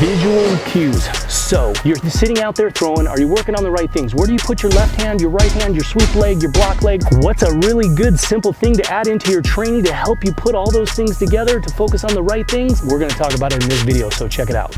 visual cues. So you're sitting out there throwing, are you working on the right things? Where do you put your left hand, your right hand, your sweep leg, your block leg? What's a really good simple thing to add into your training to help you put all those things together to focus on the right things? We're gonna talk about it in this video, so check it out.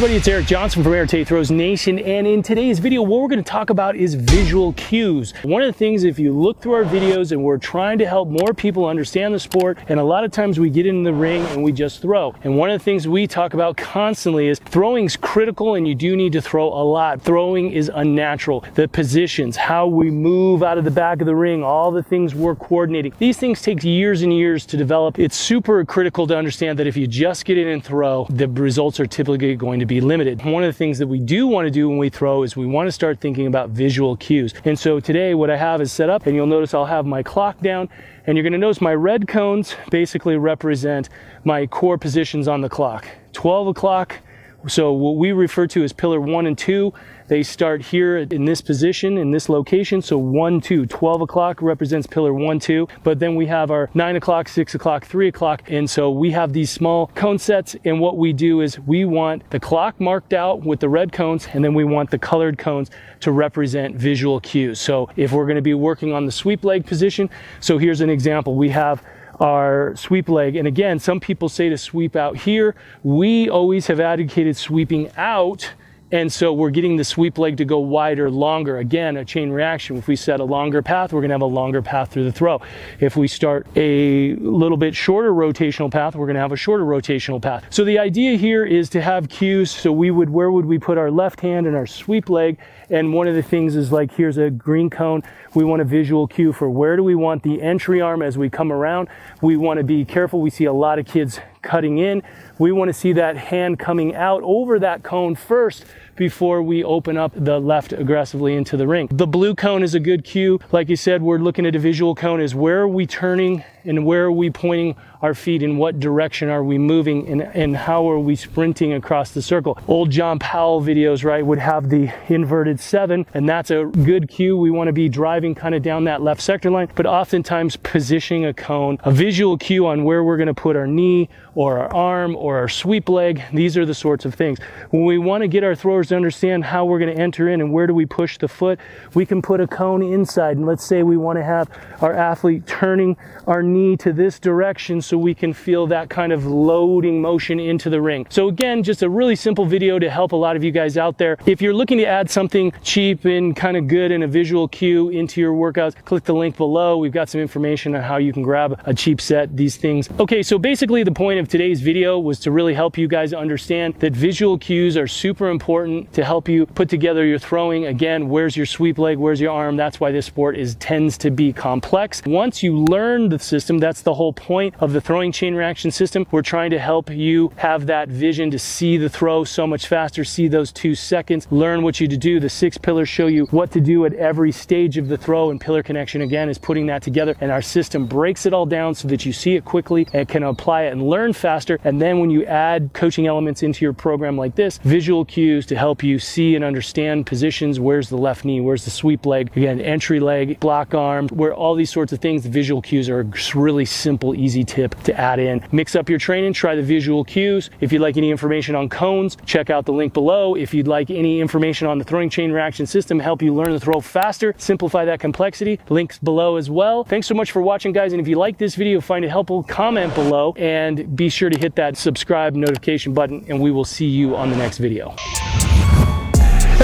Everybody, it's Eric Johnson from Arete Throws Nation, and in today's video, what we're gonna talk about is visual cues. One of the things, if you look through our videos and we're trying to help more people understand the sport, and a lot of times we get in the ring and we just throw. And one of the things we talk about constantly is throwing's critical and you do need to throw a lot. Throwing is unnatural. The positions, how we move out of the back of the ring, all the things we're coordinating. These things take years and years to develop. It's super critical to understand that if you just get in and throw, the results are typically going to be limited. One of the things that we do want to do when we throw is we want to start thinking about visual cues. And so today what I have is set up and you'll notice I'll have my clock down and you're going to notice my red cones basically represent my core positions on the clock. 12 o'clock, so what we refer to as pillar one and two, they start here in this position, in this location. So one, two, 12 o'clock represents pillar one, two. But then we have our nine o'clock, six o'clock, three o'clock. And so we have these small cone sets. And what we do is we want the clock marked out with the red cones, and then we want the colored cones to represent visual cues. So if we're gonna be working on the sweep leg position, so here's an example. We have our sweep leg. And again, some people say to sweep out here. We always have advocated sweeping out and so we're getting the sweep leg to go wider, longer. Again, a chain reaction. If we set a longer path, we're going to have a longer path through the throw. If we start a little bit shorter rotational path, we're going to have a shorter rotational path. So the idea here is to have cues. So we would, where would we put our left hand and our sweep leg? And one of the things is like, here's a green cone. We want a visual cue for where do we want the entry arm as we come around. We want to be careful. We see a lot of kids cutting in. We want to see that hand coming out over that cone first before we open up the left aggressively into the ring. The blue cone is a good cue. Like you said, we're looking at a visual cone is where are we turning and where are we pointing our feet in what direction are we moving and, and how are we sprinting across the circle. Old John Powell videos, right, would have the inverted seven and that's a good cue. We want to be driving kind of down that left sector line, but oftentimes positioning a cone, a visual cue on where we're going to put our knee or our arm or our sweep leg. These are the sorts of things. When we want to get our throwers to understand how we're going to enter in and where do we push the foot, we can put a cone inside. And let's say we want to have our athlete turning our knee to this direction so we can feel that kind of loading motion into the ring. So again, just a really simple video to help a lot of you guys out there. If you're looking to add something cheap and kind of good and a visual cue into your workouts, click the link below. We've got some information on how you can grab a cheap set, these things. Okay, so basically the point of today's video was to really help you guys understand that visual cues are super important to help you put together your throwing. Again, where's your sweep leg? Where's your arm? That's why this sport is tends to be complex. Once you learn the system, that's the whole point of the throwing chain reaction system. We're trying to help you have that vision to see the throw so much faster, see those two seconds, learn what you to do. The six pillars show you what to do at every stage of the throw and pillar connection again is putting that together and our system breaks it all down so that you see it quickly and can apply it and learn faster. And then when you add coaching elements into your program like this, visual cues to help you see and understand positions, where's the left knee, where's the sweep leg, again, entry leg, block arm, where all these sorts of things, visual cues are really simple, easy tip to add in. Mix up your training, try the visual cues. If you'd like any information on cones, check out the link below. If you'd like any information on the throwing chain reaction system, help you learn to throw faster, simplify that complexity, links below as well. Thanks so much for watching guys. And if you like this video, find it helpful, comment below and be sure to hit that subscribe notification button and we will see you on the next video.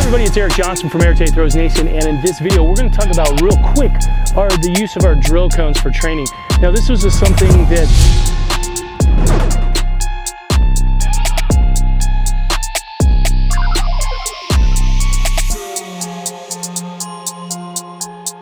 Everybody, it's Eric Johnson from Arete Throws Nation, and in this video, we're going to talk about real quick are the use of our drill cones for training. Now, this was something that